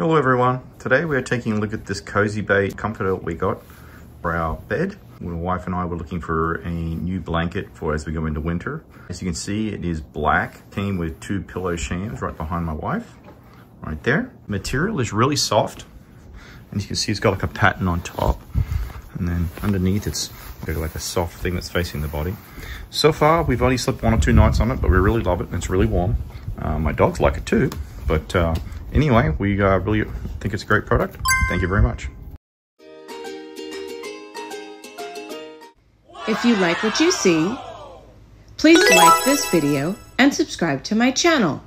Hello everyone. Today we are taking a look at this CosyBay comforter we got for our bed. My wife and I were looking for a new blanket for as we go into winter. As you can see, it is black. Came with two pillow shams right behind my wife, right there. Material is really soft. And you can see it's got like a pattern on top. And then underneath it's like a soft thing that's facing the body. So far, we've only slept one or two nights on it, but we really love it and it's really warm. Uh, my dogs like it too, but uh, anyway, we uh, really think it's a great product. Thank you very much. If you like what you see, please like this video and subscribe to my channel.